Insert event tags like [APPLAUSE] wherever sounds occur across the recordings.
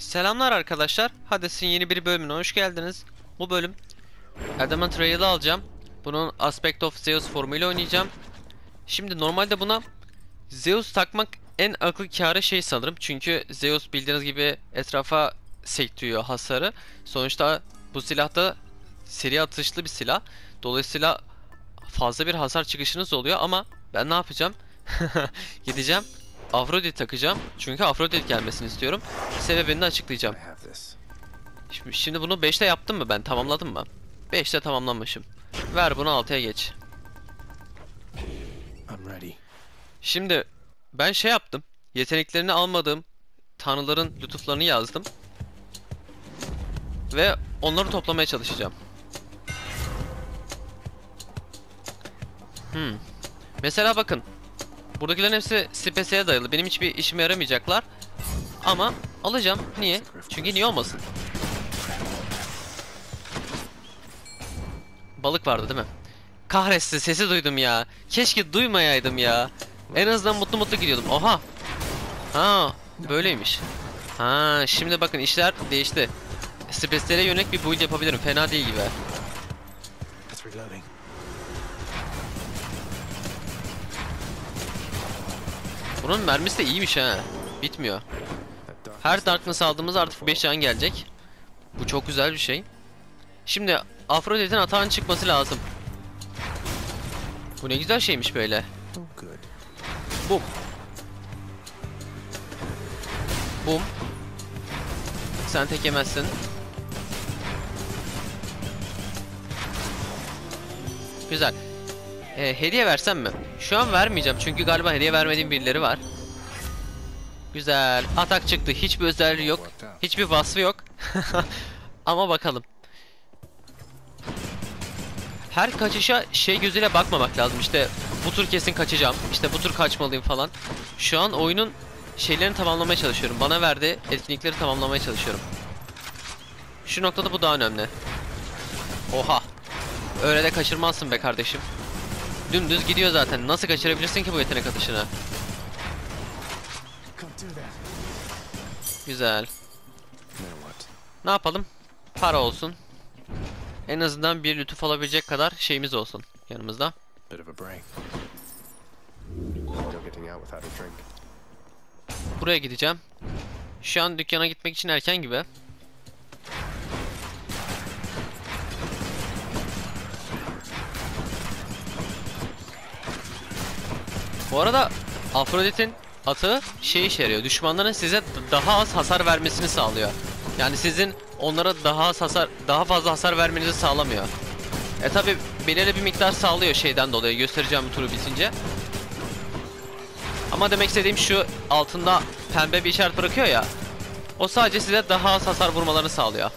Selamlar arkadaşlar. Hades'in yeni bir bölümüne hoş geldiniz. Bu bölüm Adamant Rail'ı alacağım. Bunun Aspect of Zeus formuyla oynayacağım. Şimdi normalde buna Zeus takmak en akıl kârı şey sanırım. Çünkü Zeus bildiğiniz gibi etrafa sektiriyor hasarı. Sonuçta bu silah da seri atışlı bir silah. Dolayısıyla fazla bir hasar çıkışınız oluyor ama ben ne yapacağım? [LAUGHS] Gideceğim Afrodit takacağım. Çünkü Afrodit gelmesini istiyorum. Sebebini de açıklayacağım. Şimdi, şimdi bunu 5'te yaptım mı ben? Tamamladım mı? 5'te tamamlamışım. Ver bunu 6'ya geç. Şimdi ben şey yaptım. Yeteneklerini almadığım tanrıların lütuflarını yazdım. Ve onları toplamaya çalışacağım. Hmm. Mesela bakın. Buradakilerin hepsi spesiyel dayalı. Benim hiçbir işime yaramayacaklar. Ama alacağım. Niye? Çünkü niye olmasın? Balık vardı değil mi? Kahretsin sesi duydum ya. Keşke duymayaydım ya. En azından mutlu mutlu gidiyordum. Oha. Ha, böyleymiş. Ha, şimdi bakın işler değişti. Spesiyele yönelik bir build yapabilirim. Fena değil gibi. Bunun mermisi de iyiymiş ha. Bitmiyor. Her Darkness aldığımızda artık 5 can gelecek. Bu çok güzel bir şey. Şimdi Afrodit'in atağın çıkması lazım. Bu ne güzel şeymiş böyle. Bum. Bum. Sen tek yemezsin. Güzel. Ee, hediye versem mi? Şu an vermeyeceğim çünkü galiba hediye vermediğim birileri var. Güzel. Atak çıktı. Hiçbir özelliği yok. Hiçbir vasfı yok. [LAUGHS] Ama bakalım. Her kaçışa şey gözüyle bakmamak lazım. İşte bu tur kesin kaçacağım. İşte bu tur kaçmalıyım falan. Şu an oyunun şeylerini tamamlamaya çalışıyorum. Bana verdiği etkinlikleri tamamlamaya çalışıyorum. Şu noktada bu daha önemli. Oha. Öyle de kaçırmazsın be kardeşim. Dümdüz gidiyor zaten. Nasıl kaçırabilirsin ki bu yetenek atışını? Güzel. Ne yapalım? Para olsun. En azından bir lütuf alabilecek kadar şeyimiz olsun yanımızda. Buraya gideceğim. Şu an dükkana gitmek için erken gibi. Bu arada Afrodit'in atı şey işe yarıyor. Düşmanların size daha az hasar vermesini sağlıyor. Yani sizin onlara daha az hasar, daha fazla hasar vermenizi sağlamıyor. E tabi belirli bir miktar sağlıyor şeyden dolayı göstereceğim bu turu bitince. Ama demek istediğim şu altında pembe bir işaret bırakıyor ya. O sadece size daha az hasar vurmalarını sağlıyor.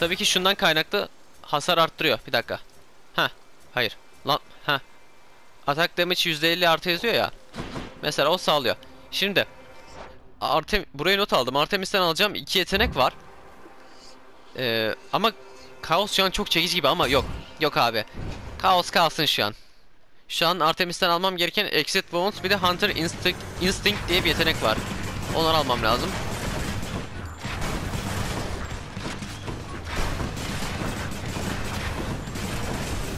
Tabii ki şundan kaynaklı hasar arttırıyor. Bir dakika. Ha, hayır. Lan, ha. Atak damage %50 artı yazıyor ya. Mesela o sağlıyor. Şimdi Artem buraya not aldım. Artemis'ten alacağım iki yetenek var. Ee, ama Kaos şu an çok çekici gibi ama yok. Yok abi. Kaos kalsın şu an. Şu an Artemis'ten almam gereken Exit Wounds bir de Hunter Instinct, Instinct diye bir yetenek var. Onları almam lazım.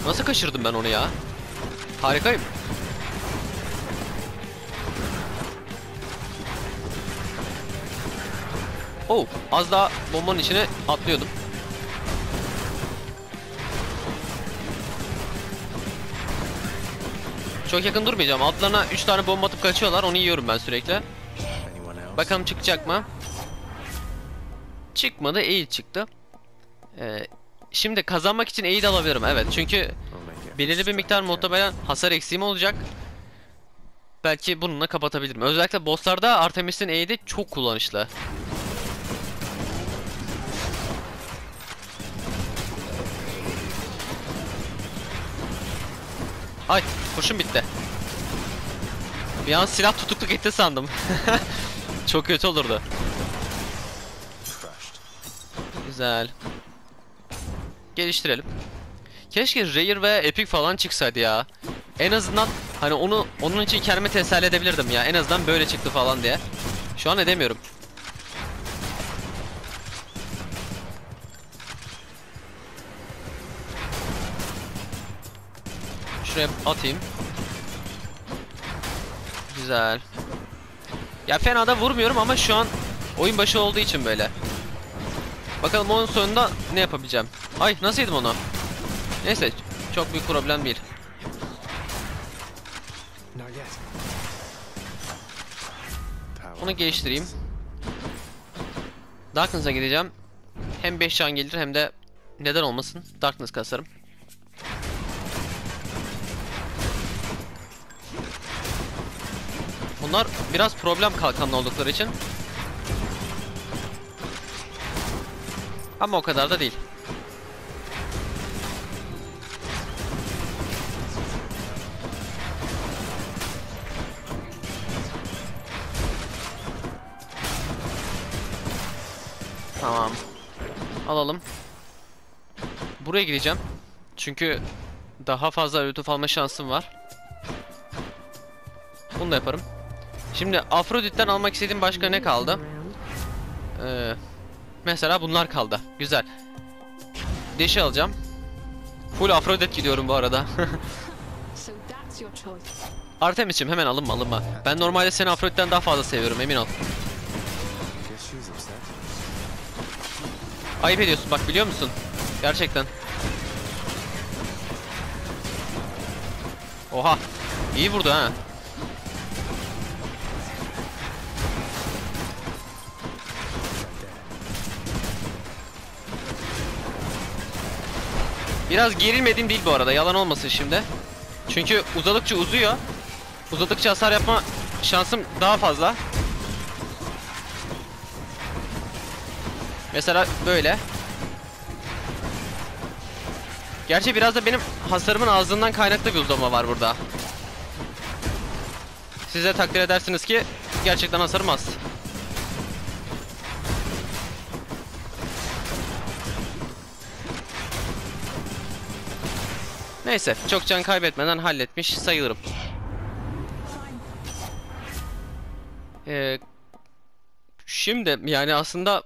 Nasıl kaçırdım ben onu ya? Harikayım. Oh, az daha bombanın içine atlıyordum. Çok yakın durmayacağım. Altlarına 3 tane bomba atıp kaçıyorlar. Onu yiyorum ben sürekli. Bakalım çıkacak mı? Çıkmadı. Eğil çıktı. Ee, şimdi kazanmak için eğil alabilirim. Evet. Çünkü. Belirli bir miktar muhtemelen hasar eksiğim olacak. Belki bununla kapatabilirim. Özellikle bosslarda Artemis'in eğidi çok kullanışlı. Ay kurşun bitti. Bir an silah tutukluk etti sandım. [LAUGHS] çok kötü olurdu. Güzel. Geliştirelim. Keşke Rare veya Epic falan çıksaydı ya. En azından hani onu onun için kendimi teselli edebilirdim ya. En azından böyle çıktı falan diye. Şu an edemiyorum. Şuraya atayım. Güzel. Ya fena da vurmuyorum ama şu an oyun başı olduğu için böyle. Bakalım onun sonunda ne yapabileceğim. Ay nasıl yedim onu? Neyse çok büyük problem değil. Onu geliştireyim. Darkness'a gideceğim. Hem 5 can gelir hem de neden olmasın Darkness kasarım. Bunlar biraz problem kalkanlı oldukları için. Ama o kadar da değil. Tamam. Alalım. Buraya gideceğim. Çünkü daha fazla lütuf alma şansım var. Bunu da yaparım. Şimdi Afrodit'ten almak istediğim başka ne kaldı? Ee, mesela bunlar kaldı. Güzel. Deşi alacağım. Full Afrodit gidiyorum bu arada. So that's your choice. Artemis'cim hemen alınma alınma. Ben normalde seni Afrodit'ten daha fazla seviyorum emin ol. Ayıp ediyorsun bak biliyor musun? Gerçekten. Oha. İyi vurdu ha. Biraz gerilmediğim değil bu arada yalan olmasın şimdi. Çünkü uzadıkça uzuyor. Uzadıkça hasar yapma şansım daha fazla. Mesela böyle. Gerçi biraz da benim hasarımın ağzından kaynaklı uzama var burada. Siz de takdir edersiniz ki gerçekten hasarım az. Neyse çok can kaybetmeden halletmiş sayılırım. Ee, şimdi yani aslında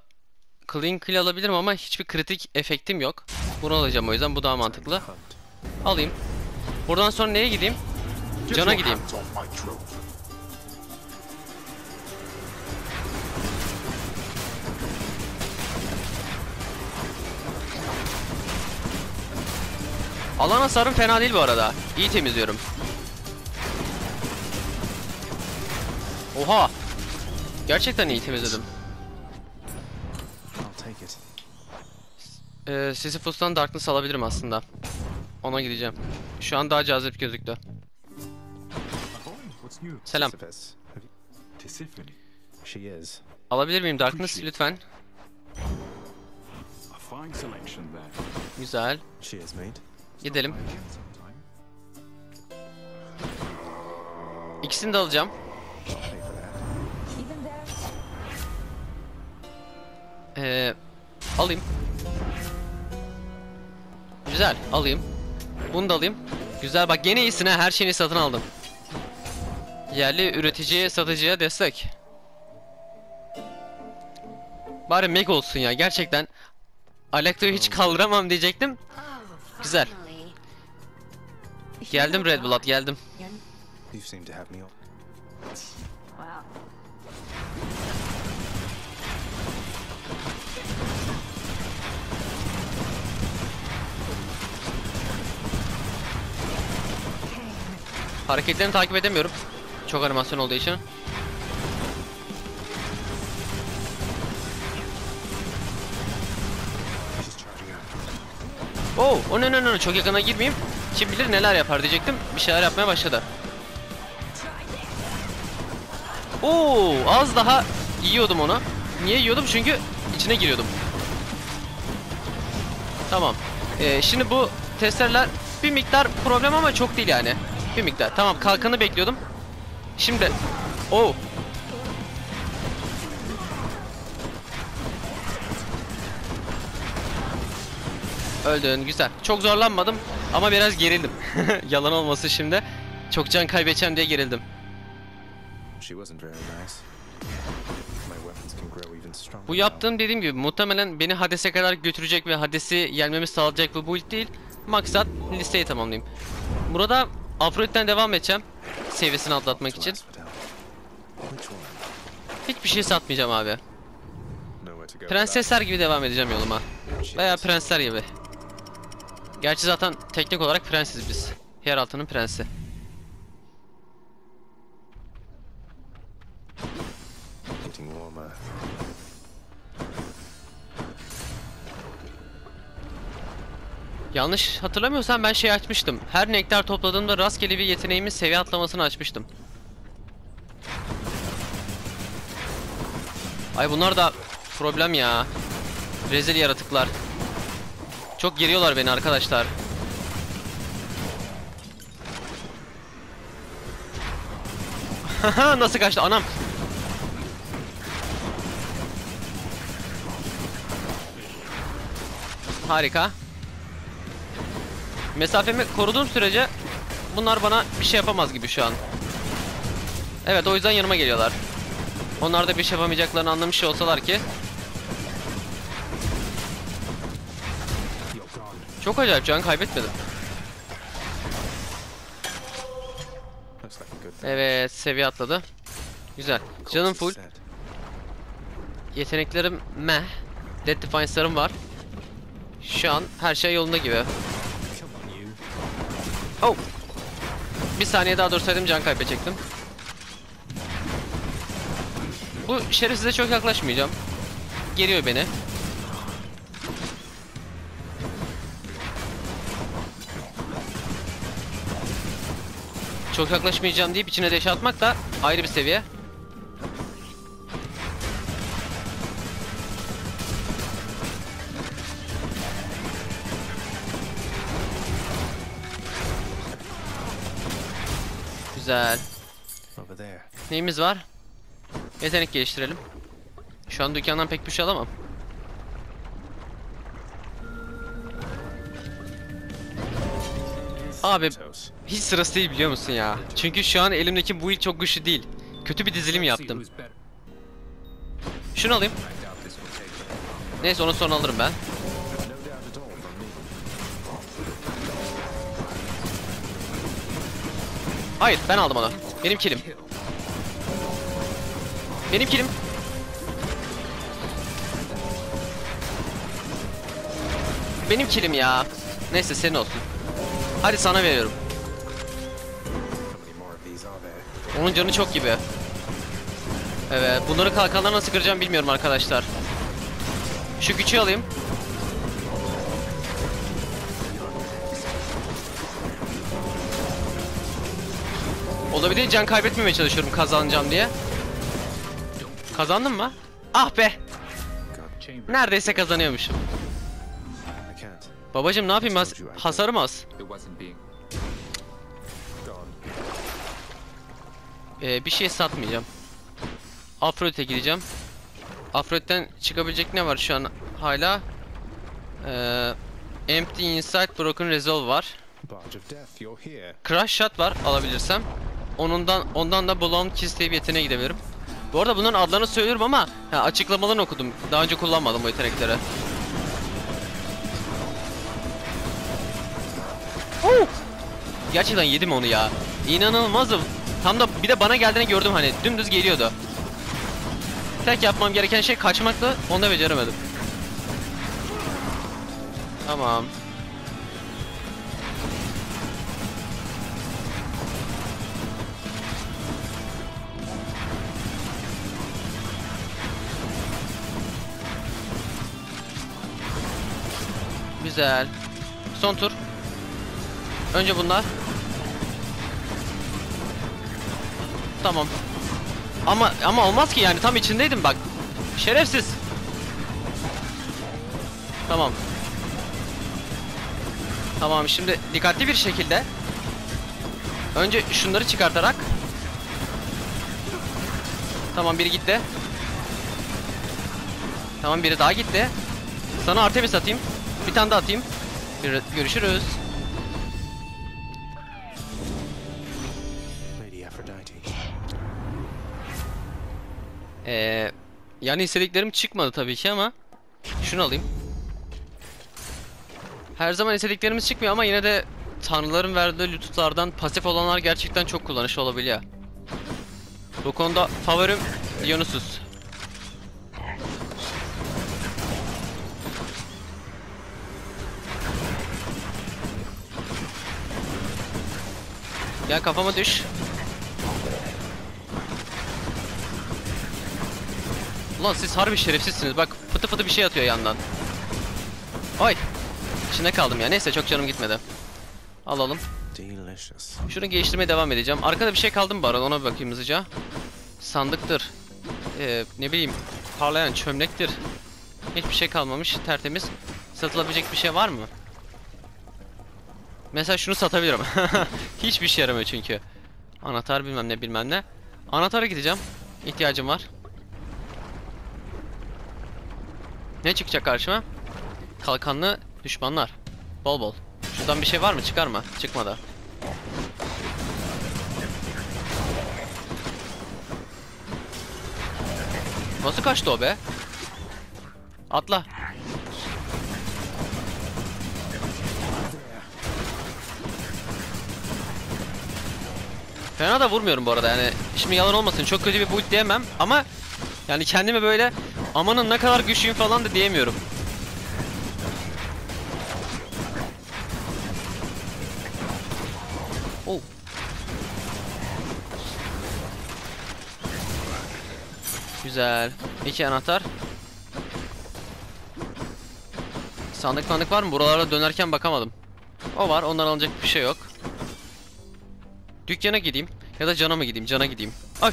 Clean kill alabilirim ama hiçbir kritik efektim yok. Bunu alacağım o yüzden bu daha mantıklı. Alayım. Buradan sonra nereye gideyim? Cana gideyim. Alan hasarım fena değil bu arada. İyi temizliyorum. Oha. Gerçekten iyi temizledim. Ee, Sisyphus'tan Darkness alabilirim aslında. Ona gideceğim. Şu an daha cazip gözüktü. Selam. Alabilir miyim Darkness lütfen? Güzel. Gidelim. İkisini de alacağım. Ee, alayım. Güzel, alayım. Bunu da alayım. Güzel bak gene iyisin ha her şeyini satın aldım. Yerli üreticiye, satıcıya destek. Bari meg olsun ya gerçekten. Alekto'yu hiç kaldıramam diyecektim. Güzel. Geldim Red Blood geldim. Hareketlerini takip edemiyorum. Çok animasyon olduğu için. Oo, o ne ne ne çok yakına girmeyeyim. Kim bilir neler yapar diyecektim. Bir şeyler yapmaya başladı. Oo, az daha yiyordum onu. Niye yiyordum? Çünkü içine giriyordum. Tamam. Ee, şimdi bu testereler bir miktar problem ama çok değil yani. Bir miktar. Tamam, kalkanı bekliyordum. Şimdi Oo. Öldün güzel. Çok zorlanmadım ama biraz gerildim. [LAUGHS] Yalan olması şimdi. Çok can kaybedeceğim diye gerildim. Bu yaptığım dediğim gibi muhtemelen beni Hades'e kadar götürecek ve Hades'i yenmemi sağlayacak bir build değil. Maksat listeyi tamamlayayım. Burada Afrodit'ten devam edeceğim. Seviyesini atlatmak için. Hiçbir şey satmayacağım abi. Prensesler gibi devam edeceğim yoluma. Veya prensler gibi. Gerçi zaten teknik olarak prensiz biz. Yeraltı'nın prensi. Yanlış hatırlamıyorsam ben şey açmıştım. Her nektar topladığımda rastgele bir yeteneğimin seviye atlamasını açmıştım. Ay bunlar da problem ya. Rezil yaratıklar. Çok geriyorlar beni arkadaşlar. [LAUGHS] Nasıl kaçtı anam. Harika. Mesafemi koruduğum sürece bunlar bana bir şey yapamaz gibi şu an. Evet o yüzden yanıma geliyorlar. Onlar da bir şey yapamayacaklarını anlamış olsalar ki. Çok acayip can kaybetmedim. Evet seviye atladı. Güzel. Canım full. Yeteneklerim meh. Dead Defiance'larım var. Şu an her şey yolunda gibi. Oh. Bir saniye daha dursaydım can kaybedecektim. Bu şerefsize çok yaklaşmayacağım. Geriyor beni. Çok yaklaşmayacağım deyip içine deş atmak da ayrı bir seviye. Güzel. Over there. Neyimiz var? Yetenek geliştirelim. Şu an dükkandan pek bir şey alamam. Abi hiç sırası değil biliyor musun ya? Çünkü şu an elimdeki bu il çok güçlü değil. Kötü bir dizilim yaptım. Şunu alayım. Neyse onu sonra alırım ben. Hayır ben aldım onu. Benim kilim. Benim kilim. Benim kilim ya. Neyse senin olsun. Hadi sana veriyorum. Onun canı çok gibi. Evet, bunları kalkanlar nasıl kıracağım bilmiyorum arkadaşlar. Şu gücü alayım. Olabildiğince can kaybetmemeye çalışıyorum kazanacağım diye. Kazandım mı? Ah be! Neredeyse kazanıyormuşum. Babacım ne yapayım ben hasarım az. Ee, bir şey satmayacağım. Afrodit'e gideceğim. Afrodit'ten çıkabilecek ne var şu an hala? Ee, Empty Inside Broken Resolve var. Crash Shot var alabilirsem. Onundan ondan da Blown Kiss diye bir yeteneğe gidebilirim. Bu arada bunların adlarını söylüyorum ama ha, açıklamalarını okudum. Daha önce kullanmadım bu yetenekleri. Oh! Gerçekten yedim onu ya. İnanılmazım. Tam da bir de bana geldiğini gördüm hani dümdüz geliyordu. Tek yapmam gereken şey kaçmaktı. Onu da beceremedim. Tamam. Güzel. Son tur. Önce bunlar. Tamam. Ama ama olmaz ki yani tam içindeydim bak. Şerefsiz. Tamam. Tamam şimdi dikkatli bir şekilde önce şunları çıkartarak Tamam biri gitti. Tamam biri daha gitti. Sana Artemis atayım. Bir tane daha atayım. Gör- Görüşürüz. Ee, yani istediklerim çıkmadı tabii ki ama şunu alayım. Her zaman istediklerimiz çıkmıyor ama yine de tanrıların verdiği lütuflardan pasif olanlar gerçekten çok kullanışlı olabiliyor. Bu konuda favorim Dionysus. Gel kafama düş. Ulan siz harbi şerefsizsiniz. Bak fıtı fıtı bir şey atıyor yandan. Ay. İçinde kaldım ya. Neyse çok canım gitmedi. Alalım. Şunu geliştirmeye devam edeceğim. Arkada bir şey kaldı mı bari ona bir bakayım hızlıca. Sandıktır. Ee, ne bileyim parlayan çömlektir. Hiçbir şey kalmamış tertemiz. Satılabilecek bir şey var mı? Mesela şunu satabilirim. [LAUGHS] Hiçbir şey yaramıyor çünkü. Anahtar bilmem ne bilmem ne. Anahtara gideceğim. İhtiyacım var. Ne çıkacak karşıma? Kalkanlı düşmanlar. Bol bol. Şuradan bir şey var mı? Çıkar mı? Çıkmadı. Nasıl kaçtı o be? Atla. Fena da vurmuyorum bu arada yani. Şimdi yalan olmasın çok kötü bir build diyemem ama yani kendime böyle amanın ne kadar güçlüyüm falan da diyemiyorum. Oh. Güzel. İki anahtar. Sandık sandık var mı? Buralara dönerken bakamadım. O var. Ondan alınacak bir şey yok. Dükkana gideyim. Ya da cana mı gideyim? Cana gideyim. Ay.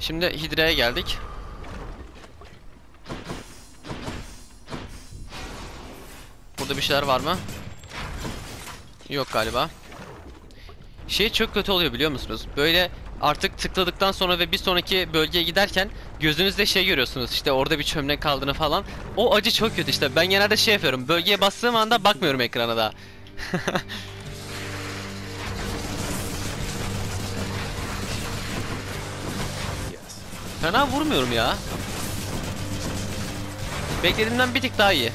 Şimdi Hidra'ya geldik. Burada bir şeyler var mı? Yok galiba. Şey çok kötü oluyor biliyor musunuz? Böyle artık tıkladıktan sonra ve bir sonraki bölgeye giderken gözünüzde şey görüyorsunuz işte orada bir çömlek kaldığını falan. O acı çok kötü işte. Ben genelde şey yapıyorum. Bölgeye bastığım anda bakmıyorum ekrana da. [LAUGHS] Fena vurmuyorum ya. Beklediğimden bir tık daha iyi.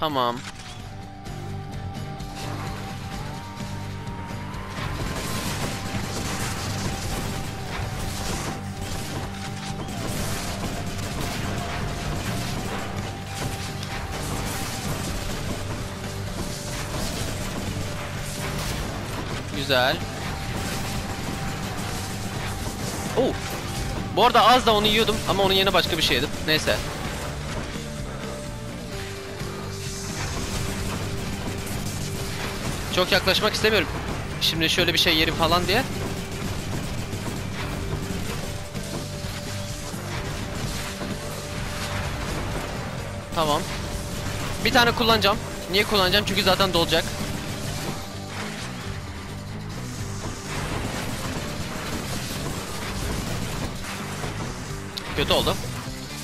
Tamam. Güzel. Oo. Bu arada az da onu yiyordum ama onun yerine başka bir şey yedim. Neyse. Çok yaklaşmak istemiyorum. Şimdi şöyle bir şey yerim falan diye. Tamam. Bir tane kullanacağım. Niye kullanacağım? Çünkü zaten dolacak. Kötü oldu.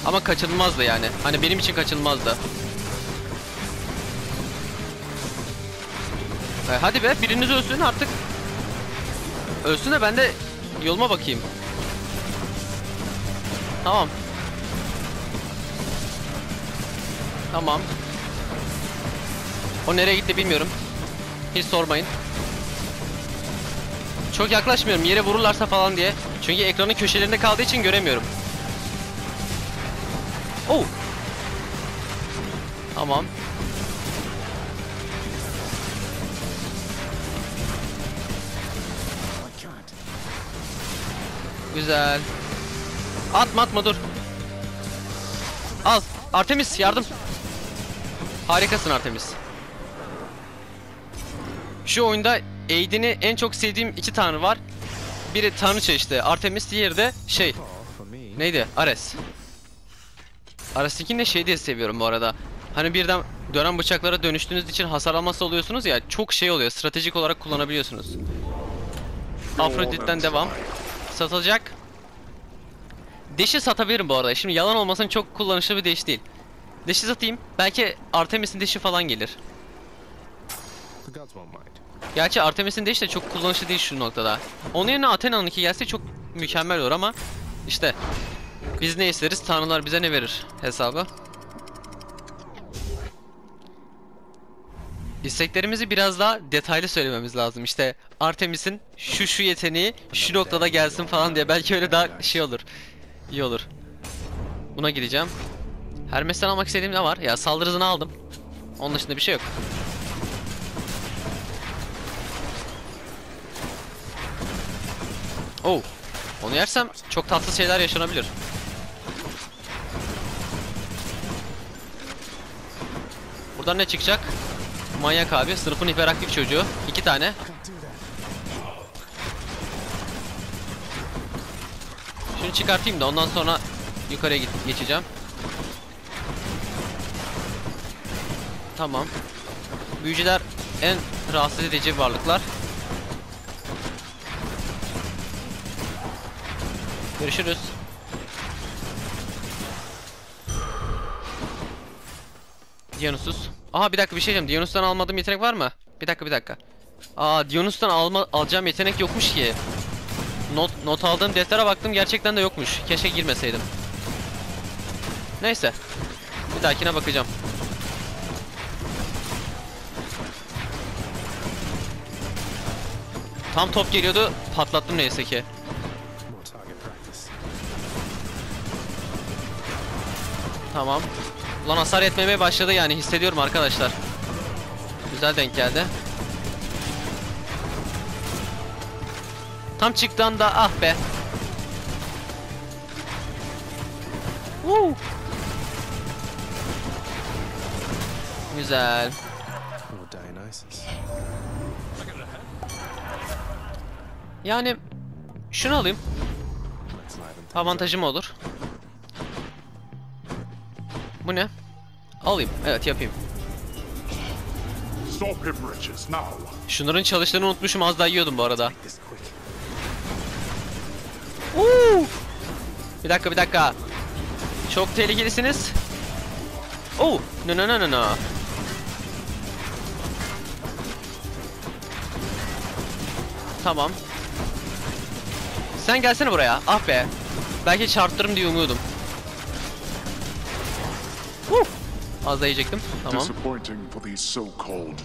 Ama kaçınılmazdı yani. Hani benim için kaçınılmazdı. E, hadi be biriniz ölsün artık. Ölsün de ben de yoluma bakayım. Tamam. Tamam. O nereye gitti bilmiyorum. Hiç sormayın. Çok yaklaşmıyorum yere vururlarsa falan diye. Çünkü ekranın köşelerinde kaldığı için göremiyorum. Oh. Tamam. Güzel. Atma atma dur. Al. Artemis yardım. Harikasın Artemis. Şu oyunda Aiden'i en çok sevdiğim iki tanrı var. Biri tanrıça işte Artemis diğeri de şey neydi Ares. Ares'inkini de şey diye seviyorum bu arada. Hani birden dönen bıçaklara dönüştüğünüz için hasar alması oluyorsunuz ya çok şey oluyor stratejik olarak kullanabiliyorsunuz. Afrodit'ten devam. Satılacak. Deşi satabilirim bu arada. Şimdi yalan olmasın çok kullanışlı bir deş değil. Deşi satayım. Belki Artemis'in deşi falan gelir. Gerçi Artemis'in deşi de çok kullanışlı değil şu noktada. Onun yerine Athena'nınki gelse çok mükemmel olur ama İşte biz ne isteriz tanrılar bize ne verir hesabı. İsteklerimizi biraz daha detaylı söylememiz lazım. İşte Artemis'in şu şu yeteneği şu noktada gelsin falan diye belki öyle daha şey olur. İyi olur. Buna gideceğim. Hermes'ten almak istediğim ne var? Ya saldırı aldım. Onun dışında bir şey yok. Oh. Onu yersem çok tatsız şeyler yaşanabilir. Buradan ne çıkacak? Manyak abi, sınıfın hiperaktif çocuğu. İki tane. Şunu çıkartayım da ondan sonra yukarıya git- geçeceğim. Tamam. Büyücüler en rahatsız edici varlıklar. Görüşürüz. Dionys'uz. Aha bir dakika bir şey diyeceğim. Dionys'tan almadığım yetenek var mı? Bir dakika bir dakika. Aa Dionys'tan alma alacağım yetenek yokmuş ki. Not, not aldığım deftere baktım gerçekten de yokmuş. Keşke girmeseydim. Neyse. Bir dahakine bakacağım. Tam top geliyordu. Patlattım neyse ki. Tamam. Ulan hasar etmemeye başladı yani hissediyorum arkadaşlar. Güzel denk geldi. Tam çıktığı anda ah be. Woo. Güzel. Yani şunu alayım. Avantajım olur. Bu ne? Alayım. Evet yapayım. Şunların çalıştığını unutmuşum az daha yiyordum bu arada. Uuu. Bir dakika bir dakika. Çok tehlikelisiniz. Oh, no no no no no. Tamam. Sen gelsene buraya. Ah be. Belki çarptırım diye umuyordum. Uh. Az da yiyecektim. Tamam.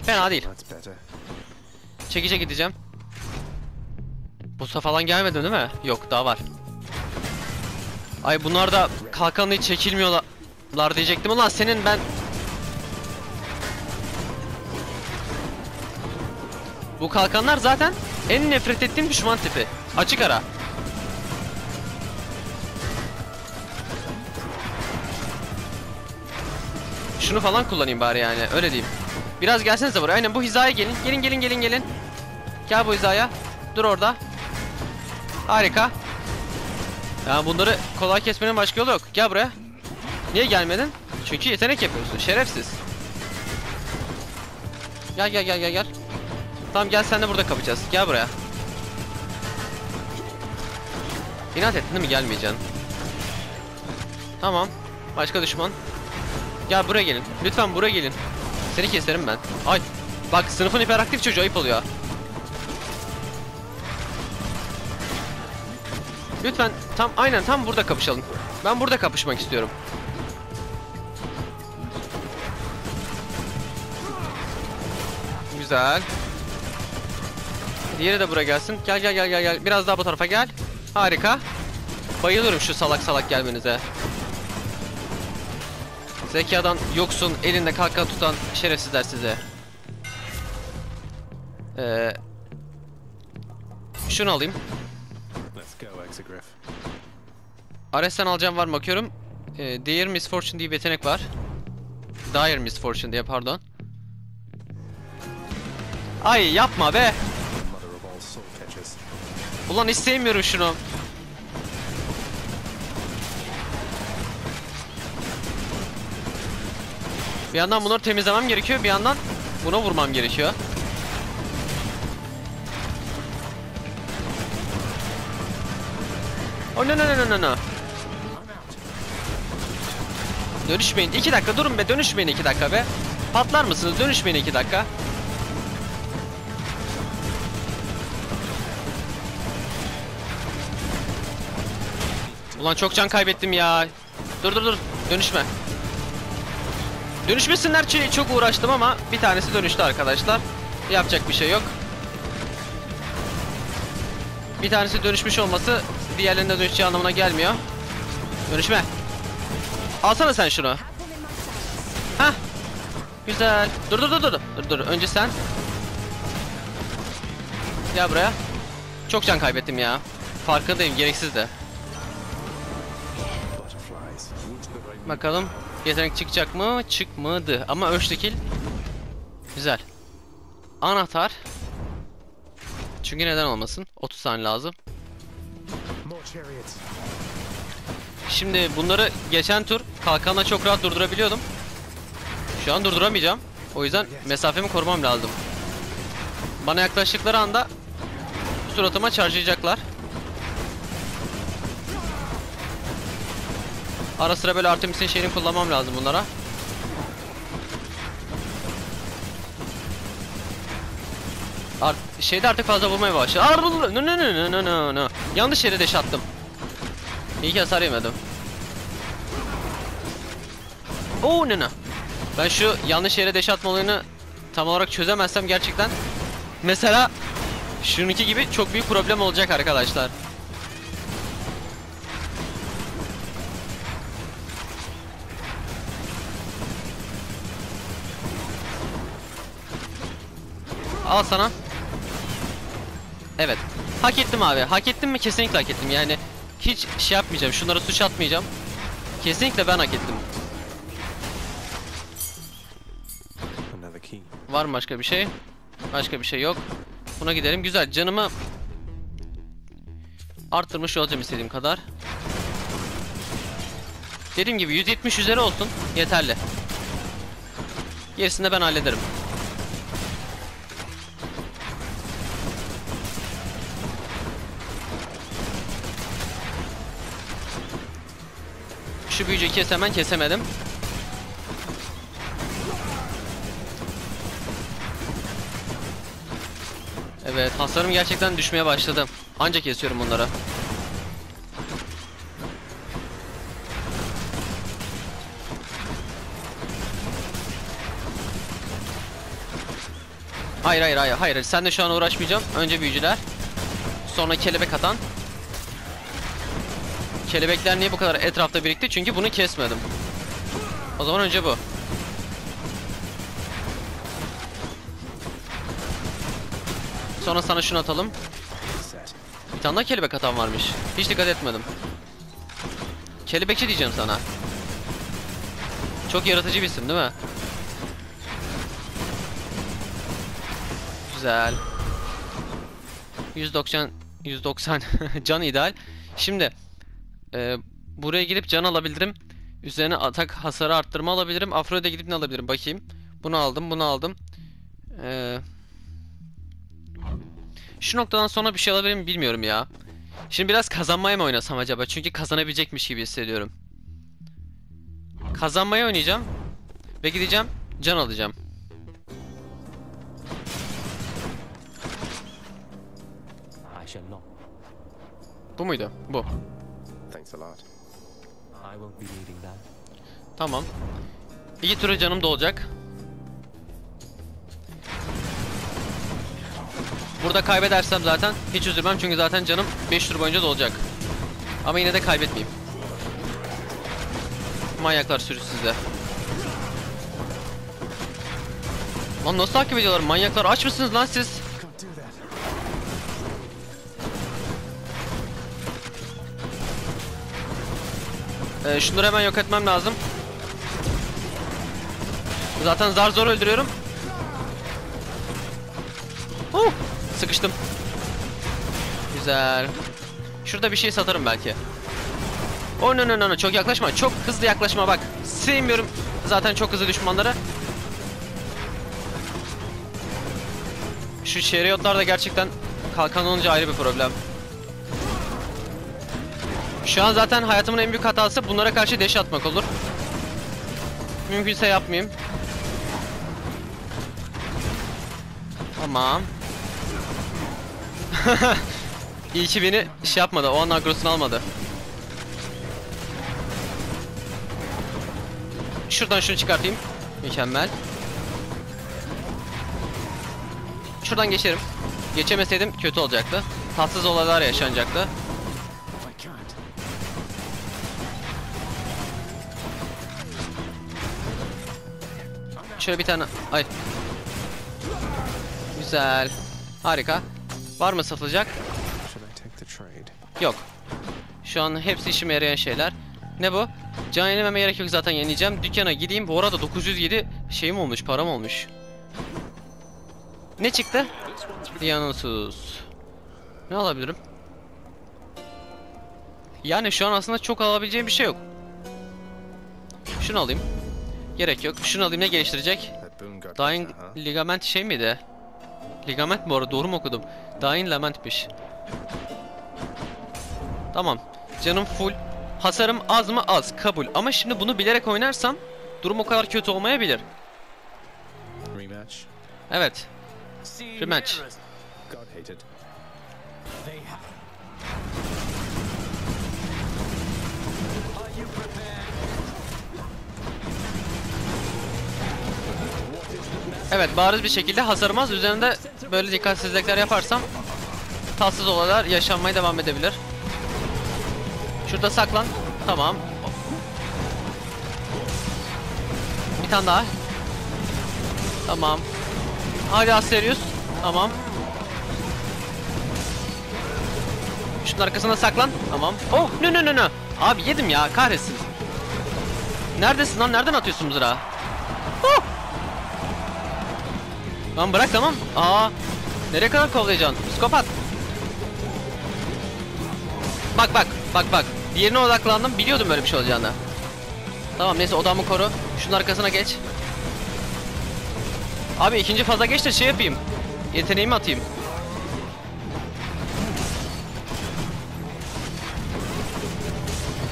Fena değil. Çekice gideceğim. Busa falan gelmedi değil mi? Yok daha var. Ay bunlar da kalkanlı hiç çekilmiyorlar diyecektim. Ulan senin ben... Bu kalkanlar zaten en nefret ettiğim düşman tipi. Açık ara. Şunu falan kullanayım bari yani öyle diyeyim. Biraz gelsenize buraya. Aynen bu hizaya gelin. Gelin gelin gelin gelin. Gel bu hizaya. Dur orada. Harika. Ya bunları kolay kesmenin başka yolu yok. Gel buraya. Niye gelmedin? Çünkü yetenek yapıyorsun. Şerefsiz. Gel gel gel gel gel. Tamam gel sen de burada kapacağız. Gel buraya. İnat ettin değil mi gelmeyeceksin? Tamam. Başka düşman. Gel buraya gelin. Lütfen buraya gelin. Seni keserim ben. Ay. Bak sınıfın hiperaktif çocuğu ayıp oluyor. Lütfen tam aynen tam burada kapışalım. Ben burada kapışmak istiyorum. Güzel. Diğeri de buraya gelsin. Gel gel gel gel gel. Biraz daha bu tarafa gel. Harika. Bayılıyorum şu salak salak gelmenize. Zekadan yoksun, elinde kalkan tutan şerefsizler size. Ee, şunu alayım. Ares'ten alacağım var mı bakıyorum. Ee, Dire Misfortune diye bir yetenek var. Dire Misfortune diye pardon. Ay yapma be. Ulan hiç sevmiyorum şunu. Bir yandan bunları temizlemem gerekiyor, bir yandan buna vurmam gerekiyor. Oh no no no no no. Dönüşmeyin. iki dakika durun be. Dönüşmeyin iki dakika be. Patlar mısınız? Dönüşmeyin iki dakika. Ulan çok can kaybettim ya. Dur dur dur. Dönüşme. Dönüşmesinler için çok uğraştım ama bir tanesi dönüştü arkadaşlar. Yapacak bir şey yok. Bir tanesi dönüşmüş olması diğerlerinde dönüşeceği anlamına gelmiyor. Dönüşme. Alsana sen şunu. Hah. Güzel. Dur dur dur dur. Dur dur. Önce sen. Gel buraya. Çok can kaybettim ya. Farkındayım. Gereksiz de. Bakalım yetenek çıkacak mı? Çıkmadı. Ama ölçtekil. Güzel. Anahtar. Çünkü neden olmasın? 30 saniye lazım. Şimdi bunları geçen tur kalkanla çok rahat durdurabiliyordum. Şu an durduramayacağım. O yüzden mesafemi korumam lazım. Bana yaklaştıkları anda suratıma charge'layacaklar. Ara sıra böyle Artemis'in şeyini kullanmam lazım bunlara. Art şeyde artık fazla vurmaya başladı. Ar- No no no no no no no. Yanlış yere deş attım. İyi ki hasar yemedim. Oo ne ne. Ben şu yanlış yere deş atma olayını tam olarak çözemezsem gerçekten mesela şununki gibi çok büyük problem olacak arkadaşlar. Al sana. Evet. Hak ettim abi. Hak ettim mi? Kesinlikle hak ettim. Yani hiç şey yapmayacağım. Şunlara suç atmayacağım. Kesinlikle ben hak ettim. Var mı başka bir şey? Başka bir şey yok. Buna gidelim. Güzel. Canımı arttırmış olacağım istediğim kadar. Dediğim gibi 170 üzeri olsun. Yeterli. Gerisini de ben hallederim. Şu büyücüyü kes kesemedim. Evet hasarım gerçekten düşmeye başladı. Ancak kesiyorum bunları. Hayır hayır hayır hayır sen de şu an uğraşmayacağım. Önce büyücüler. Sonra kelebek atan. Kelebekler niye bu kadar etrafta birikti? Çünkü bunu kesmedim. O zaman önce bu. Sonra sana şunu atalım. Bir tane daha kelebek atan varmış. Hiç dikkat etmedim. Kelebekçi diyeceğim sana. Çok yaratıcı bir isim değil mi? Güzel. 190 190 [LAUGHS] can ideal. Şimdi e, buraya gidip can alabilirim. Üzerine atak hasarı arttırma alabilirim. Afro'da gidip ne alabilirim bakayım. Bunu aldım, bunu aldım. Eee şu noktadan sonra bir şey alabilir miyim bilmiyorum ya. Şimdi biraz kazanmaya mı oynasam acaba? Çünkü kazanabilecekmiş gibi hissediyorum. Kazanmaya oynayacağım. Ve gideceğim can alacağım. Bu muydu? Bu. Thanks a lot. I won't be needing that. Tamam. İki tura canım da olacak. Burada kaybedersem zaten hiç üzülmem çünkü zaten canım 5 tur boyunca dolacak. Ama yine de kaybetmeyeyim. Manyaklar sürüsü sizde. Lan nasıl takip ediyorlar? Manyaklar aç mısınız lan siz? Ee, şunları hemen yok etmem lazım. Zaten zar zor öldürüyorum. Huh, sıkıştım. Güzel. Şurada bir şey satarım belki. Oh no no no çok yaklaşma. Çok hızlı yaklaşma bak. Sevmiyorum zaten çok hızlı düşmanları. Şu şeriyotlar da gerçekten kalkan olunca ayrı bir problem. Şu an zaten hayatımın en büyük hatası bunlara karşı deş atmak olur. Mümkünse yapmayayım. Tamam. [LAUGHS] İyi ki beni şey yapmadı. O an agrosunu almadı. Şuradan şunu çıkartayım. Mükemmel. Şuradan geçerim. Geçemeseydim kötü olacaktı. Tatsız olaylar yaşanacaktı. Şöyle bir tane... Ay. Güzel. Harika. Var mı satılacak? Yok. Şu an hepsi işime yarayan şeyler. Ne bu? Can yenememe gerek yok zaten yenileceğim. Dükkana gideyim. Bu arada 907 şeyim olmuş, param olmuş. Ne çıktı? Dionysus. Ne alabilirim? Yani şu an aslında çok alabileceğim bir şey yok. Şunu alayım. Gerek yok. Şunu alayım ne geliştirecek? Dying ligament şey miydi? Ligament mi orada doğru mu okudum? Dying lamentmiş. Tamam. Canım full. Hasarım az mı az kabul. Ama şimdi bunu bilerek oynarsam durum o kadar kötü olmayabilir. Evet. Rematch. Evet bariz bir şekilde hasarım az. Üzerinde böyle dikkatsizlikler yaparsam tatsız olaylar yaşanmaya devam edebilir. Şurada saklan. Tamam. Bir tane daha. Tamam. Hadi Asterius. Tamam. Şunun arkasına saklan. Tamam. Oh, no no no no. Abi yedim ya, kahretsin. Neredesin lan? Nereden atıyorsun mızrağı? Lan bırak tamam. Aa. Nereye kadar kovlayacaksın? Psikopat. Bak bak bak bak. Diğerine odaklandım. Biliyordum böyle bir şey olacağını. Tamam neyse odamı koru. Şunun arkasına geç. Abi ikinci faza geç de şey yapayım. Yeteneğimi atayım.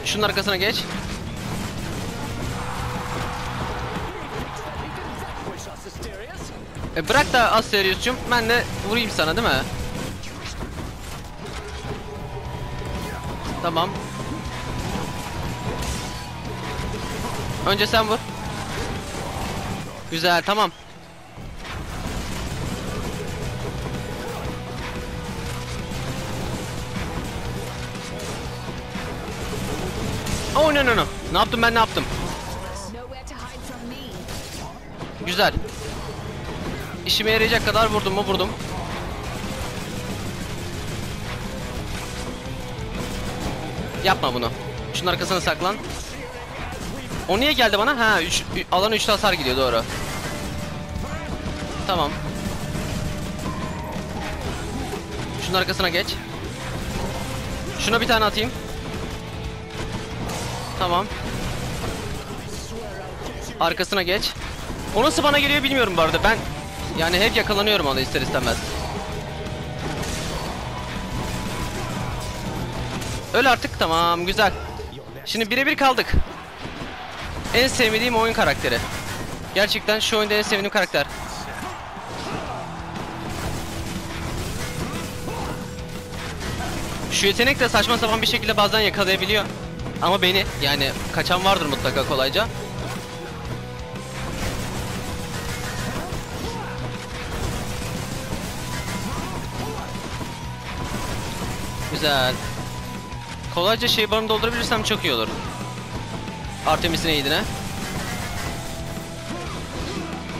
Şunun arkasına geç. E bırak da Asterius'cum ben de vurayım sana değil mi? Tamam. Önce sen vur. Güzel tamam. Oh no no no. Ne yaptım ben ne yaptım? Güzel. İşime yarayacak kadar vurdum mu vurdum. Yapma bunu. Şunun arkasına saklan. O niye geldi bana? Ha, üç, alan 3 hasar gidiyor doğru. Tamam. Şunun arkasına geç. Şuna bir tane atayım. Tamam. Arkasına geç. O nasıl bana geliyor bilmiyorum bu arada. Ben yani hep yakalanıyorum ona ister istemez. Öl artık tamam güzel. Şimdi birebir kaldık. En sevmediğim oyun karakteri. Gerçekten şu oyunda en sevdiğim karakter. Şu yetenek de saçma sapan bir şekilde bazen yakalayabiliyor. Ama beni yani kaçan vardır mutlaka kolayca. Güzel. Kolayca şey barını doldurabilirsem çok iyi olur. Artemis'in eğidine.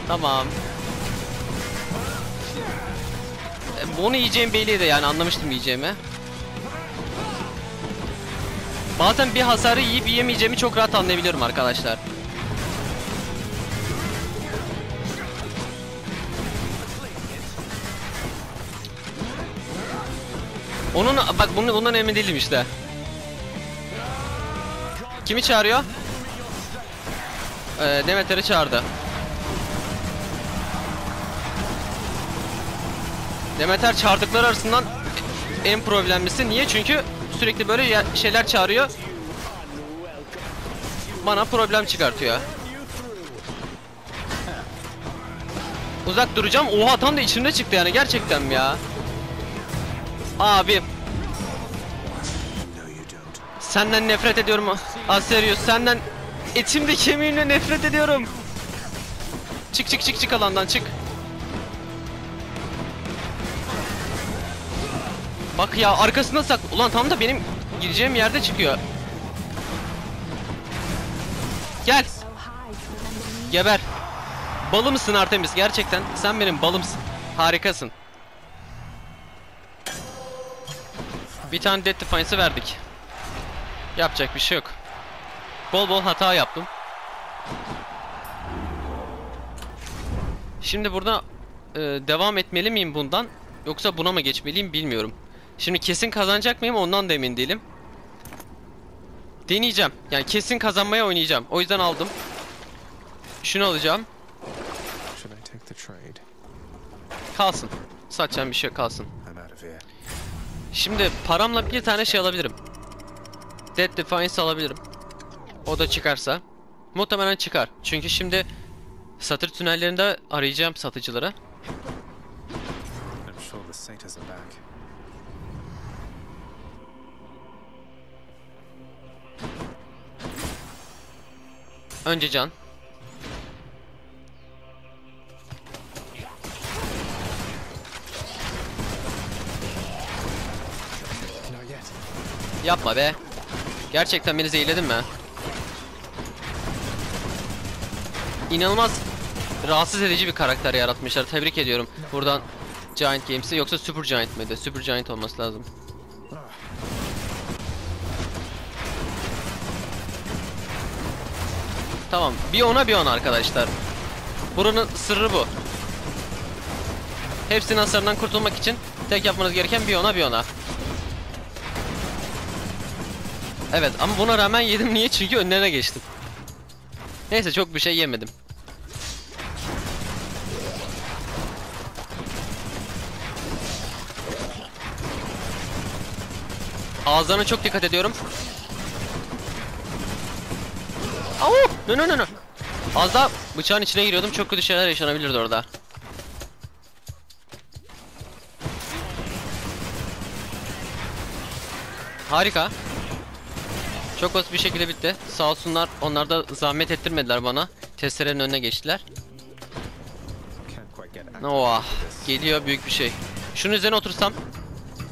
Tamam. E, Bunu yiyeceğim belliydi yani anlamıştım yiyeceğimi. Bazen bir hasarı yiyip yiyemeyeceğimi çok rahat anlayabiliyorum arkadaşlar. Bak bunun bundan emin değilim işte. Kimi çağırıyor? Ee, Demeter'i çağırdı. Demeter çağırdıkları arasından en problemlisi. Niye? Çünkü sürekli böyle şeyler çağırıyor. Bana problem çıkartıyor. Uzak duracağım. Oha tam da içimde çıktı yani gerçekten ya? Abi. Senden nefret ediyorum Asterius. Senden Etimde kemiğimle nefret ediyorum. Çık çık çık çık alandan çık. Bak ya arkasında sak. Ulan tam da benim gireceğim yerde çıkıyor. Gel. Geber. Balımsın Artemis gerçekten. Sen benim balımsın. Harikasın. Bir tane Death Defiance'ı verdik. Yapacak bir şey yok. Bol bol hata yaptım. Şimdi burada e, devam etmeli miyim bundan? Yoksa buna mı geçmeliyim bilmiyorum. Şimdi kesin kazanacak mıyım ondan da emin değilim. Deneyeceğim. Yani kesin kazanmaya oynayacağım. O yüzden aldım. Şunu alacağım. Kalsın. Satacağım bir şey kalsın. Şimdi paramla bir tane şey alabilirim. Dead Defiance alabilirim. O da çıkarsa. Muhtemelen çıkar. Çünkü şimdi satır tünellerinde arayacağım back. Önce can. Yapma be. Gerçekten beni zehirledin mi? İnanılmaz rahatsız edici bir karakter yaratmışlar. Tebrik ediyorum. Buradan Giant Games'i yoksa Super Giant mıydı? Super Giant olması lazım. Tamam. Bir ona bir ona arkadaşlar. Buranın sırrı bu. Hepsinin hasarından kurtulmak için tek yapmanız gereken bir ona bir ona. Evet ama buna rağmen yedim niye? Çünkü önlerine geçtim. Neyse çok bir şey yemedim. Ağızlarına çok dikkat ediyorum. Au! No no no no. Az daha bıçağın içine giriyordum. Çok kötü şeyler yaşanabilirdi orada. Harika. Çok basit bir şekilde bitti. Sağ olsunlar onlar da zahmet ettirmediler bana. Testerenin önüne geçtiler. Oh, this. geliyor büyük bir şey. Şunun üzerine otursam.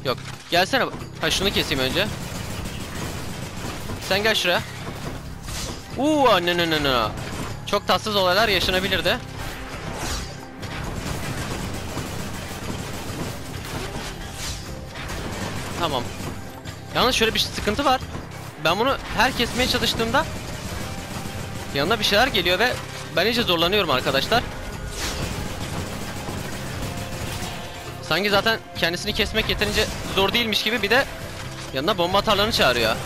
Yok. Gelsene. Ha şunu keseyim önce. Sen gel şuraya. Uuu ne ne ne ne. Çok tatsız olaylar yaşanabilirdi. Tamam. Yalnız şöyle bir sıkıntı var. Ben bunu her kesmeye çalıştığımda yanına bir şeyler geliyor ve ben iyice zorlanıyorum arkadaşlar. Sanki zaten kendisini kesmek yeterince zor değilmiş gibi bir de yanına bomba atarlarını çağırıyor.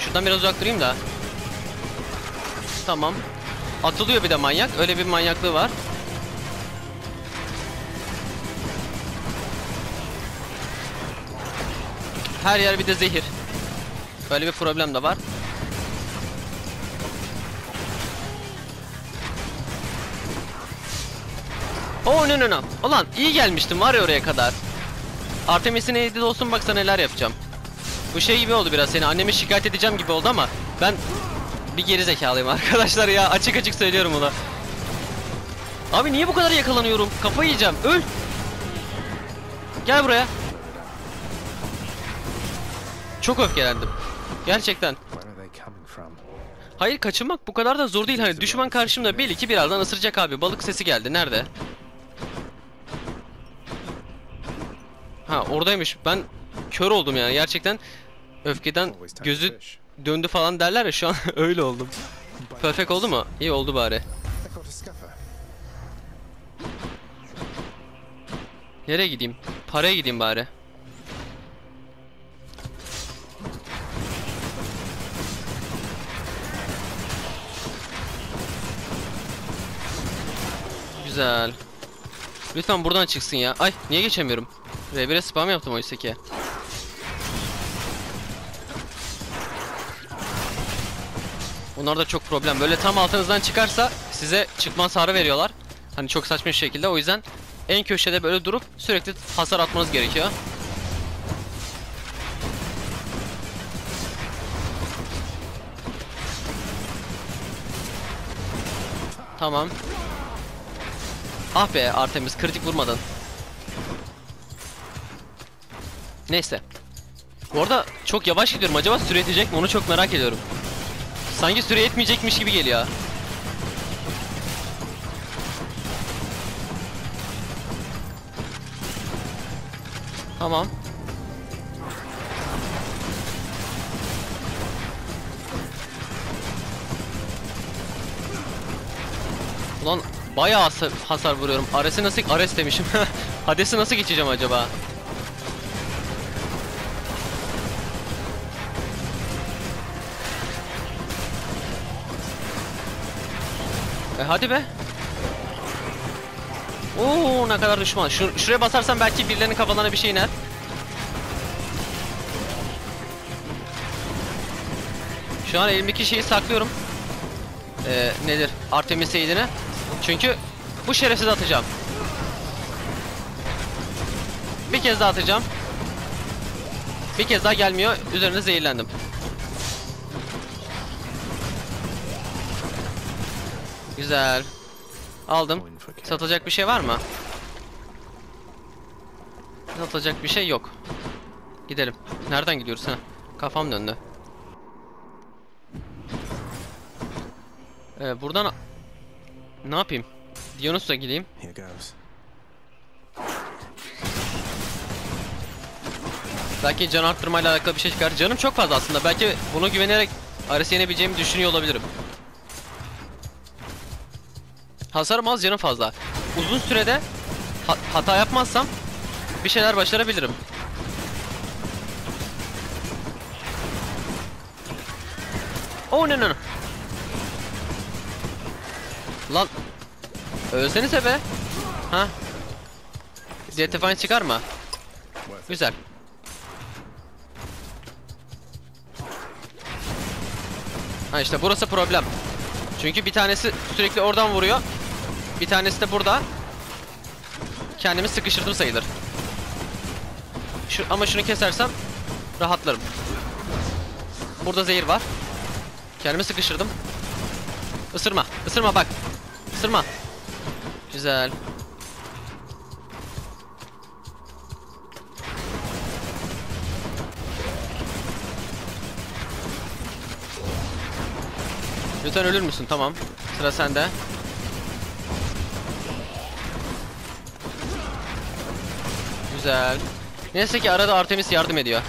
Şuradan biraz uzak durayım da. Tamam. Atılıyor bir de manyak. Öyle bir manyaklığı var. Her yer bir de zehir. Böyle bir problem de var. Oh no no no. Ulan iyi gelmiştim var ya oraya kadar. Artemis'in evde olsun bak sana neler yapacağım. Bu şey gibi oldu biraz seni anneme şikayet edeceğim gibi oldu ama ben bir geri zekalıyım [LAUGHS] arkadaşlar ya açık açık söylüyorum bunu. Abi niye bu kadar yakalanıyorum? Kafayı yiyeceğim. Öl. Gel buraya. Çok öfkelendim. Gerçekten. Hayır kaçınmak bu kadar da zor değil. Hani düşman karşımda belli ki birazdan ısıracak abi. Balık sesi geldi. Nerede? Ha oradaymış. Ben kör oldum yani. Gerçekten öfkeden gözü döndü falan derler ya şu an [LAUGHS] öyle oldum. Perfect oldu mu? İyi oldu bari. Nereye gideyim? Paraya gideyim bari. Güzel. Lütfen buradan çıksın ya. Ay niye geçemiyorum? R1'e spam yaptım oysa ki. Bunlar da çok problem. Böyle tam altınızdan çıkarsa size çıkma hasarı veriyorlar. Hani çok saçma bir şekilde. O yüzden en köşede böyle durup sürekli hasar atmanız gerekiyor. Tamam. Ah be Artemis kritik vurmadın. Neyse. Bu arada çok yavaş gidiyorum. Acaba süre yetecek mi? Onu çok merak ediyorum. Sanki süre yetmeyecekmiş gibi geliyor. Tamam. Bayağı hasar, hasar vuruyorum. Ares'i nasıl Ares demişim. [LAUGHS] Hades'i nasıl geçeceğim acaba? E hadi be. Oo ne kadar düşman. Şu, şuraya basarsam belki birilerinin kafalarına bir şey iner. Şu an elimdeki şeyi saklıyorum. Ee, nedir? Artemis Seydin'e. Çünkü bu şerefsiz atacağım. Bir kez daha atacağım. Bir kez daha gelmiyor. Üzerine zehirlendim. Güzel. Aldım. Satacak bir şey var mı? Satacak bir şey yok. Gidelim. Nereden gidiyoruz ha? Kafam döndü. Ee, buradan ne yapayım? Dionys'a gideyim. Belki can arttırmayla alakalı bir şey çıkar. Canım çok fazla aslında. Belki buna güvenerek Ares'i yenebileceğimi düşünüyor olabilirim. Hasarım az, canım fazla. Uzun sürede ha- hata yapmazsam bir şeyler başarabilirim. Oh no no no. Lan Ölsenize be. Ha? Deathifying çıkar mı? Güzel. Ha işte burası problem. Çünkü bir tanesi sürekli oradan vuruyor. Bir tanesi de burada. Kendimi sıkıştırdım sayılır. Şu, ama şunu kesersem rahatlarım. Burada zehir var. Kendimi sıkıştırdım. Isırma. Isırma bak. Isırma. Güzel. Lütfen ölür müsün? Tamam. Sıra sende. Güzel. Neyse ki arada Artemis yardım ediyor.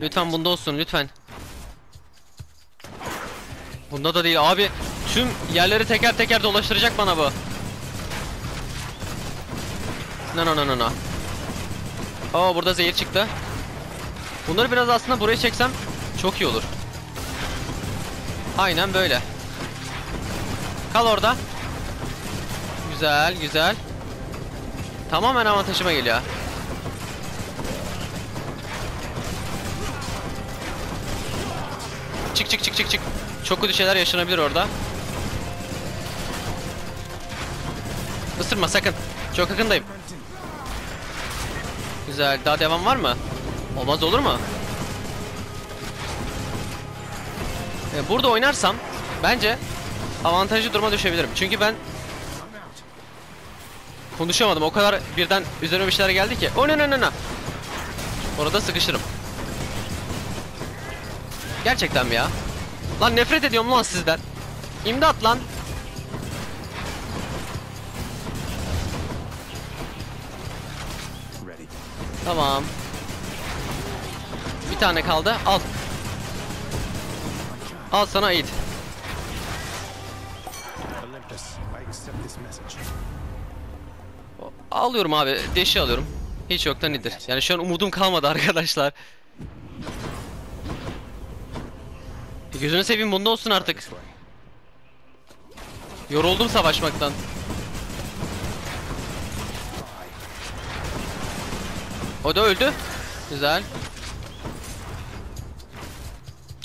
Lütfen bunda olsun lütfen. Bunda da değil abi. Tüm yerleri teker teker dolaştıracak bana bu. No no no no no. Oo burada zehir çıktı. Bunları biraz aslında buraya çeksem çok iyi olur. Aynen böyle. Kal orada. Güzel güzel. Tamamen avantajıma geliyor. Çık çık çık çık çık. Çok kötü şeyler yaşanabilir orada. Isırma sakın. Çok yakındayım. Güzel. Daha devam var mı? Olmaz olur mu? Ee, burada oynarsam bence avantajlı duruma düşebilirim. Çünkü ben konuşamadım. O kadar birden üzerime bir şeyler geldi ki. O ne ne ne ne. Orada sıkışırım. Gerçekten mi ya? Lan nefret ediyorum lan sizden. İmdat lan. Tamam. Bir tane kaldı. Al. Al sana Aid. Olympus, I accept this message. Alıyorum abi. Deşi alıyorum. Hiç yoktan iyidir. Yani şu an umudum kalmadı arkadaşlar. E gözünü seveyim bunda olsun artık. Yoruldum savaşmaktan. O da öldü. Güzel.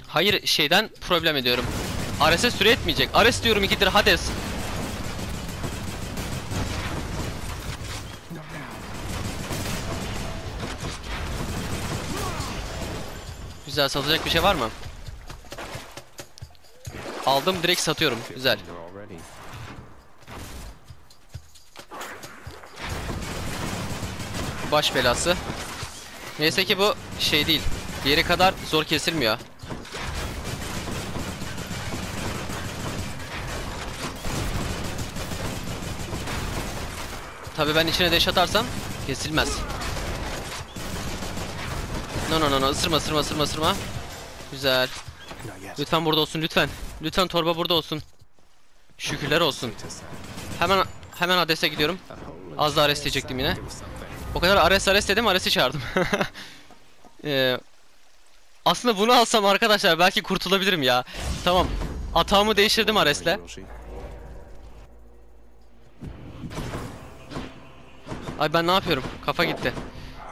Hayır şeyden problem ediyorum. Ares'e süre etmeyecek. Ares diyorum ikidir Hades. Güzel satacak bir şey var mı? Aldım direkt satıyorum. Güzel. Baş belası. Neyse ki bu şey değil. Diğeri kadar zor kesilmiyor. Tabii ben içine deş atarsam kesilmez. No no no no ısırma ısırma ısırma ısırma. Güzel. Lütfen burada olsun lütfen. Lütfen torba burada olsun. Şükürler olsun. Hemen hemen adrese gidiyorum. Az daha Ares diyecektim yine. O kadar Ares Ares dedim Ares'i çağırdım. [LAUGHS] Ee, aslında bunu alsam arkadaşlar belki kurtulabilirim ya. Tamam. Atağımı değiştirdim Ares'le. Ay ben ne yapıyorum? Kafa gitti.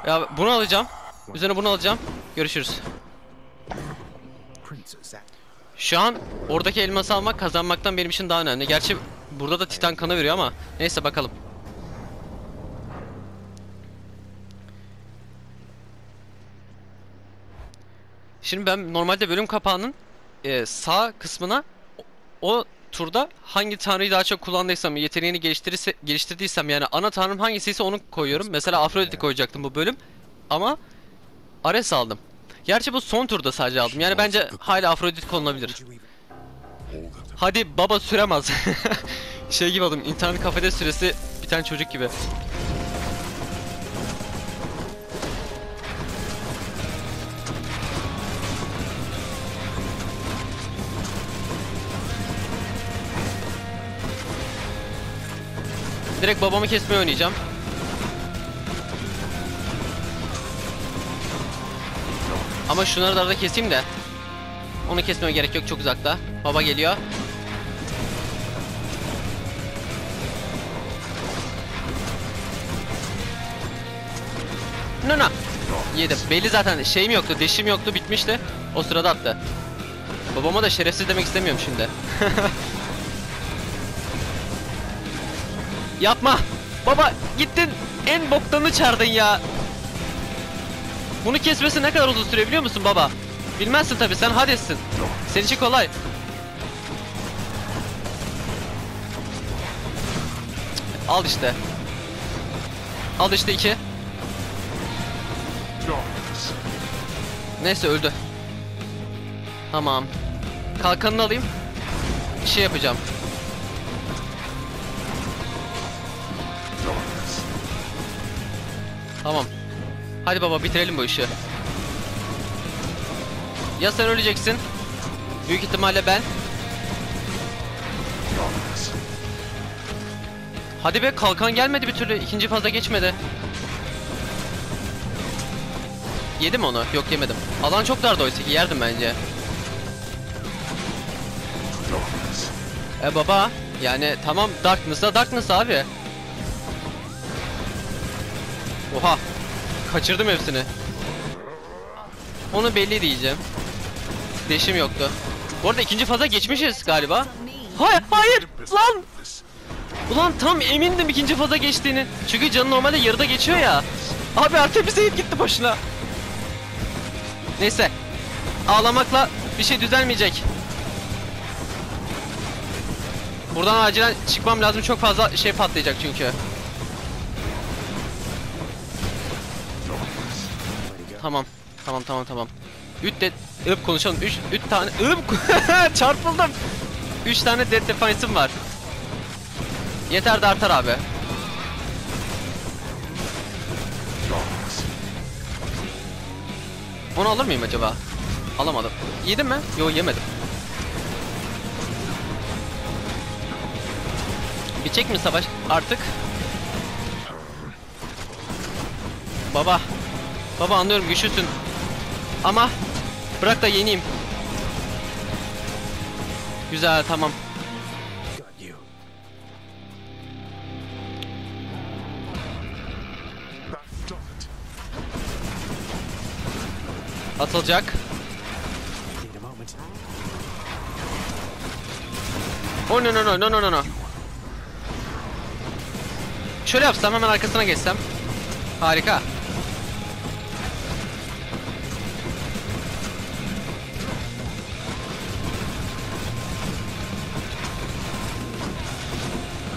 Ya bunu alacağım. Üzerine bunu alacağım. Görüşürüz. Şu an oradaki elması almak kazanmaktan benim için daha önemli. Gerçi burada da Titan kanı veriyor ama neyse bakalım. Şimdi ben normalde bölüm kapağının e, sağ kısmına o, o turda hangi tanrıyı daha çok kullandıysam, yeteneğini geliştirirse, geliştirdiysem yani ana tanrım hangisiyse onu koyuyorum. Mesela Afrodit'i koyacaktım bu bölüm ama Ares aldım. Gerçi bu son turda sadece aldım. Yani bence hala Afrodit konulabilir. Hadi baba süremez. [LAUGHS] şey gibi oldum. internet kafede süresi bir tane çocuk gibi. Direkt babamı kesmeye oynayacağım. Ama şunları da arada keseyim de. Onu kesmeme gerek yok çok uzakta. Baba geliyor. No no. Yedi. Belli zaten şeyim yoktu, deşim yoktu, bitmişti. O sırada attı. Babama da şerefsiz demek istemiyorum şimdi. [LAUGHS] Yapma. Baba gittin en boktanını çağırdın ya. Bunu kesmesi ne kadar uzun sürüyor biliyor musun baba? Bilmezsin tabi sen Hades'sin. Senin için kolay. Al işte. Al işte iki. Neyse öldü. Tamam. Kalkanını alayım. Bir şey yapacağım. Tamam. Hadi baba bitirelim bu işi. Ya sen öleceksin. Büyük ihtimalle ben. Hadi be kalkan gelmedi bir türlü. İkinci faza geçmedi. Yedim onu. Yok yemedim. Alan çok dardı oysa ki yerdim bence. E baba yani tamam Darkness'a Darkness abi. Oha. Kaçırdım hepsini. Onu belli diyeceğim. Deşim yoktu. Bu arada ikinci faza geçmişiz galiba. Hayır hayır lan. Ulan tam emindim ikinci faza geçtiğini. Çünkü canı normalde yarıda geçiyor ya. Abi Artemis'e hit gitti boşuna. Neyse. Ağlamakla bir şey düzelmeyecek. Buradan acilen çıkmam lazım. Çok fazla şey patlayacak çünkü. Tamam. Tamam tamam tamam. 3 de ıp konuşalım. 3 3 tane ıp [LAUGHS] çarpıldım. 3 tane dead defiance'ım var. Yeter de artar abi. Onu alır mıyım acaba? Alamadım. Yedim mi? Yo yemedim. Bitecek mi savaş artık? Baba. Baba anlıyorum güçlüsün. Ama bırak da yeneyim. Güzel tamam. Atılacak. Oh no no no no no no. Şöyle yapsam hemen arkasına geçsem. Harika.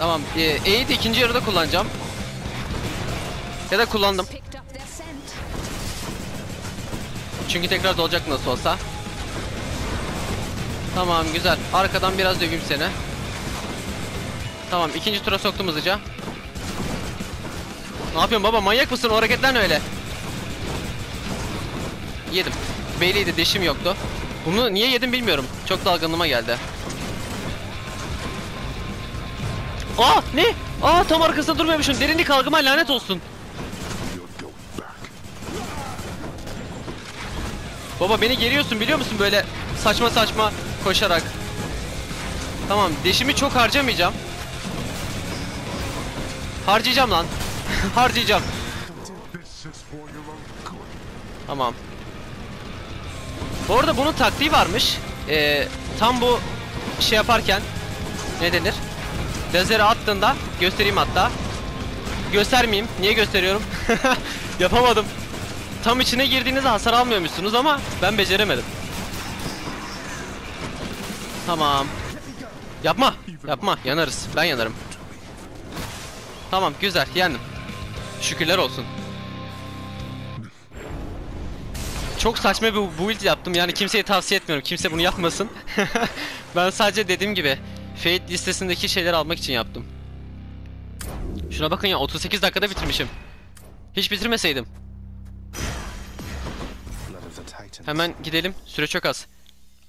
Tamam. E'yi de ikinci yarıda kullanacağım. Ya da kullandım. Çünkü tekrar dolacak nasıl olsa. Tamam güzel. Arkadan biraz döveyim seni. Tamam ikinci tura soktum hızlıca. Ne yapıyorsun baba manyak mısın o hareketler öyle? Yedim. Beyliydi deşim yoktu. Bunu niye yedim bilmiyorum. Çok dalgınlığıma geldi. Aa ne? Aa tam arkasında durmuyormuşum. Derinlik algıma lanet olsun. Baba beni geriyorsun biliyor musun böyle saçma saçma koşarak. Tamam deşimi çok harcamayacağım. Harcayacağım lan. [LAUGHS] harcayacağım. Tamam. Bu arada bunun taktiği varmış. Ee, tam bu şey yaparken ne denir? Lazeri attığında göstereyim hatta. Göstermeyeyim. Niye gösteriyorum? [LAUGHS] Yapamadım. Tam içine girdiğinizde hasar almıyormuşsunuz ama ben beceremedim. Tamam. Yapma. Yapma. Yanarız. Ben yanarım. Tamam güzel. Yendim. Şükürler olsun. Çok saçma bir build yaptım. Yani kimseye tavsiye etmiyorum. Kimse bunu yapmasın. [LAUGHS] ben sadece dediğim gibi Fate listesindeki şeyleri almak için yaptım. Şuna bakın ya 38 dakikada bitirmişim. Hiç bitirmeseydim. Hemen gidelim. Süre çok az.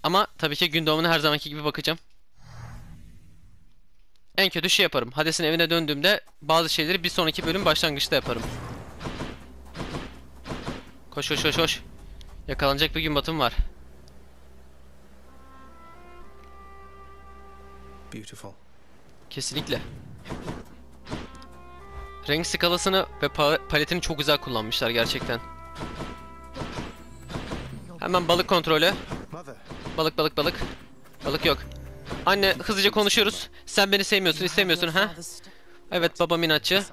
Ama tabii ki gün doğumuna her zamanki gibi bakacağım. En kötü şey yaparım. Hades'in evine döndüğümde bazı şeyleri bir sonraki bölüm başlangıçta yaparım. Koş koş koş koş. Yakalanacak bir gün batım var. Beautiful. Kesinlikle. Renk skalasını ve pa- paletini çok güzel kullanmışlar gerçekten. Hemen balık kontrolü. Balık balık balık. Balık yok. Anne hızlıca konuşuyoruz. Sen beni sevmiyorsun, istemiyorsun ha? Evet babam inatçı.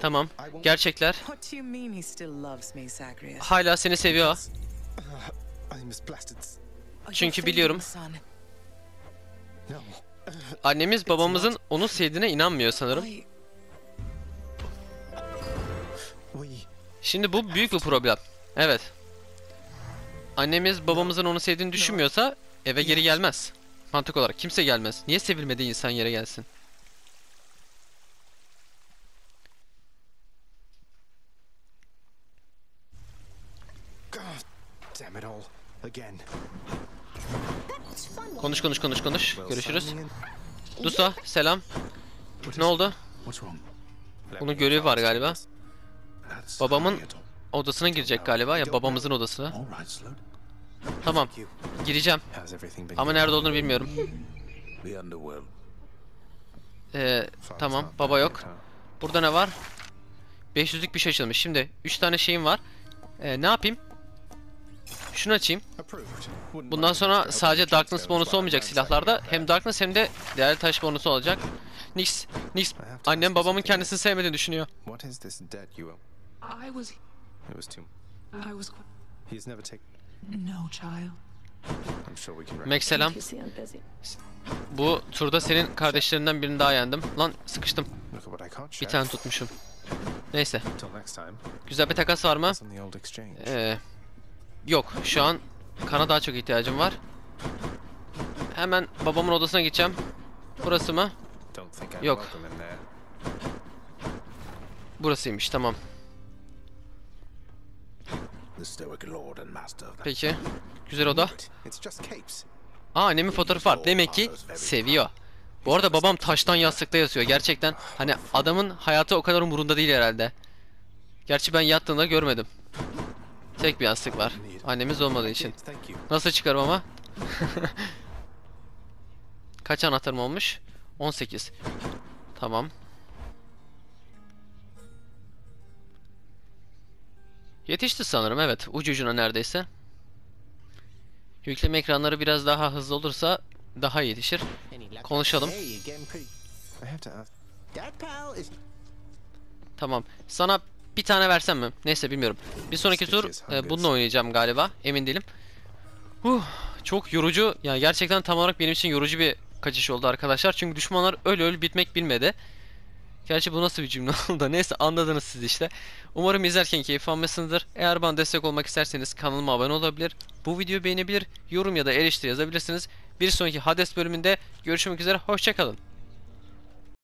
Tamam. Gerçekler. Hala seni seviyor. [LAUGHS] Çünkü biliyorum. Annemiz babamızın onu sevdiğine inanmıyor sanırım. Şimdi bu büyük bir problem. Evet. Annemiz babamızın onu sevdiğini düşünmüyorsa eve geri gelmez. Mantık olarak kimse gelmez. Niye sevilmediği insan yere gelsin? God damn it all. Again. Konuş konuş konuş konuş. Görüşürüz. Dusa selam. Ne oldu? Bunun görevi var galiba. Babamın odasına girecek galiba ya babamızın odasına. Tamam. Gireceğim. Ama nerede olduğunu bilmiyorum. Ee, tamam baba yok. Burada ne var? 500'lük bir şey açılmış. Şimdi 3 tane şeyim var. Ee, ne yapayım? Şunu açayım. Bundan sonra sadece Darkness bonusu olmayacak silahlarda. Hem Darkness hem de değerli taş bonusu olacak. Nix, Nix annem babamın kendisini sevmediğini düşünüyor. What is this debt you owe? I was. It was too. I was. He's never taken. No, child. I'm sure we can. Max selam. Bu turda senin kardeşlerinden birini daha yendim. Lan sıkıştım. Bir tane tutmuşum. Neyse. Till next time. Güzel bir takas var mı? Ee, yok. Şu an kana daha çok ihtiyacım var. Hemen babamın odasına gideceğim. Burası mı? Yok. Burasıymış. Tamam. Peki. Güzel oda. Aa annemin fotoğrafı var. Demek ki seviyor. Bu arada babam taştan yastıkta yatıyor. Gerçekten hani adamın hayatı o kadar umurunda değil herhalde. Gerçi ben yattığında görmedim. Tek bir yastık var. Annemiz olmadığı için. Nasıl çıkarım ama? [LAUGHS] Kaç anahtarım olmuş? 18. Tamam. Yetişti sanırım evet. Ucu ucuna neredeyse. Yükleme ekranları biraz daha hızlı olursa daha yetişir. Konuşalım. Tamam. Sana bir tane versem mi? Neyse bilmiyorum. Bir sonraki tur e, bununla oynayacağım galiba. Emin değilim. Huh, çok yorucu. Yani gerçekten tam olarak benim için yorucu bir kaçış oldu arkadaşlar. Çünkü düşmanlar öyle öyle bitmek bilmedi. Gerçi bu nasıl bir cümle [LAUGHS] oldu? Neyse anladınız siz işte. Umarım izlerken keyif almışsınızdır. Eğer bana destek olmak isterseniz kanalıma abone olabilir. Bu videoyu beğenebilir, yorum ya da eleştiri yazabilirsiniz. Bir sonraki Hades bölümünde görüşmek üzere. Hoşçakalın.